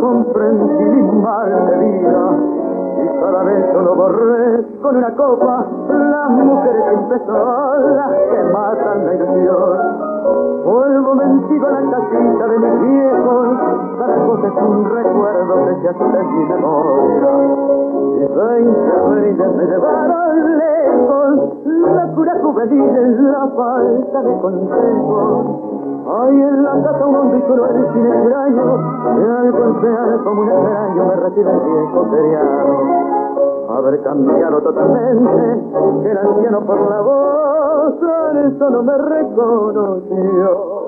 comprendí mi mal de vida y cada vez solo borré con una copa las mujeres que empezó, las que matan la ilusión. Vuelvo mentido a la casita de mis viejos, cada cosa es un recuerdo que se hace en mi memoria. Y veinte abriles me llevaron lejos, la pura juvenil, la falta de consejo. Hay en la casa un hombre cruel sin extraño, y al golpear como un extraño me recibe el viejo feriado haber cambiado totalmente, el anciano por la voz, eso no me reconoció.